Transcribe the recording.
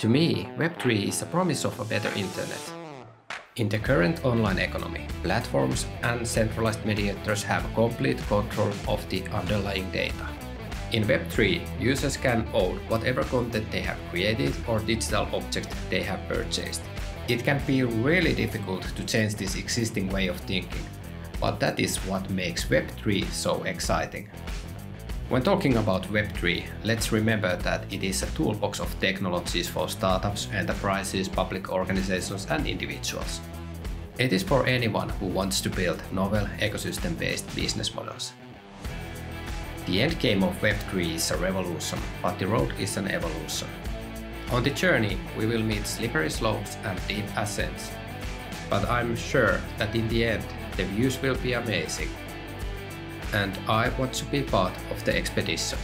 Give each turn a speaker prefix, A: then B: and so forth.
A: To me, Web3 is a promise of a better internet. In the current online economy, platforms and centralized mediators have complete control of the underlying data. In Web3, users can own whatever content they have created or digital object they have purchased. It can be really difficult to change this existing way of thinking, but that is what makes Web3 so exciting. When talking about Web3, let's remember that it is a toolbox of technologies for startups, enterprises, public organizations and individuals. It is for anyone who wants to build novel ecosystem-based business models. The end game of Web3 is a revolution, but the road is an evolution. On the journey, we will meet slippery slopes and deep ascents. But I'm sure that in the end, the views will be amazing. And I want to be part of the expedition.